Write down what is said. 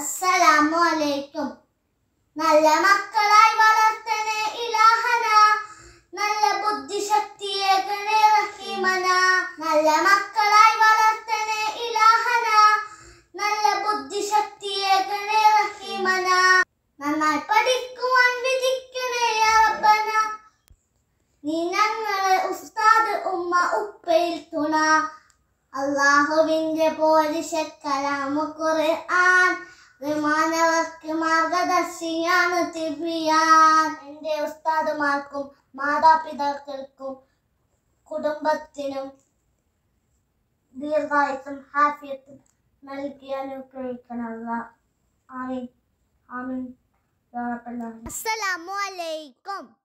അസ്സലാമു അലൈക്കും നല്ല മക്കളായി വളർത്തണേ ഇലാഹന. നല്ല ബുദ്ധിശക്തിയേകണേ റഹീമന. നല്ല മക്കളായി വളർത്തണേ ഇലാഹന. നല്ല ബുദ്ധിശക്തിയേകണേ റഹീമന. നന്നായി പഠിക്കുവാൻ വിധിക്കണേ റബ്ബന. നീ ഞങ്ങളെ ഉസ്താദ് ഉമ്മ ഉപ്പയിൽ തുണ. അള്ളാഹുവിന്റെ പോലിശക്കലാമു ഖുർആൻ. മാനവർക്ക് മാർഗദർശിയാണ് തിബിയാൻ എന്റെ ഉസ്താദുമാർക്കും മാതാപിതാക്കൾക്കും കുടുംബത്തിനും ദീർഘായുസും ഹാഫിയത്തും നൽകി അനുഗ്രഹിക്കണമല്ല. ആമീൻ. ആമീൻ. അസ്സലാമു അലൈക്കും.